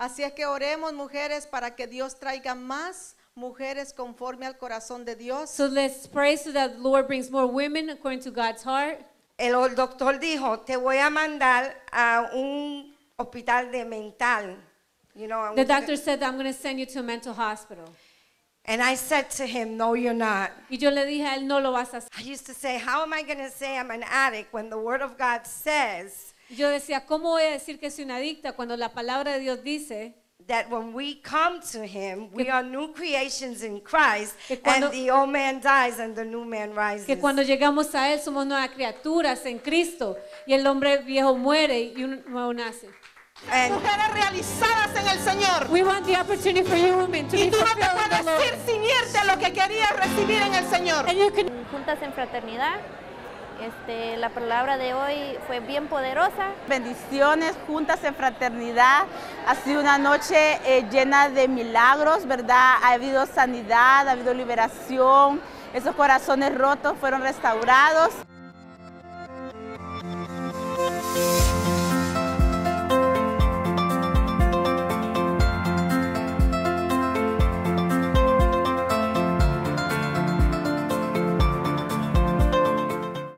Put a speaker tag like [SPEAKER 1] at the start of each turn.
[SPEAKER 1] Así es que oremos mujeres para que Dios traiga más mujeres conforme al corazón de Dios.
[SPEAKER 2] So let's pray so that the Lord brings more women according to God's heart.
[SPEAKER 3] El doctor dijo, te voy a mandar a un hospital de mental. You know,
[SPEAKER 2] The doctor said, I'm going to send you to a mental hospital.
[SPEAKER 3] and I said to him, no, you're not.
[SPEAKER 2] Y yo le dije a él, no lo vas a hacer.
[SPEAKER 3] I used to say, how am I going to say I'm an addict when the Word of God says
[SPEAKER 2] Yo decía, ¿cómo voy a decir que soy una adicta cuando la palabra de Dios dice
[SPEAKER 3] that when we come to Him, we are new creations in Christ,
[SPEAKER 2] Que cuando-
[SPEAKER 3] and the old man dies and the new man rises?
[SPEAKER 2] que cuando llegamos a Él somos nuevas criaturas en Cristo y el hombre viejo muere y un nuevo nace?
[SPEAKER 3] And
[SPEAKER 4] Mujeres realizadas en el Señor.
[SPEAKER 2] We want the opportunity for you women to
[SPEAKER 4] Y
[SPEAKER 2] be
[SPEAKER 4] tú no te puedes ir sin irte a lo que querías recibir en el Señor.
[SPEAKER 5] Juntas en Fraternidad. Este, la palabra de hoy fue bien poderosa.
[SPEAKER 6] bendiciones juntas en fraternidad. Ha sido una noche eh, llena de milagros, ¿verdad? Ha habido sanidad, ha habido liberación. Esos corazones rotos fueron restaurados.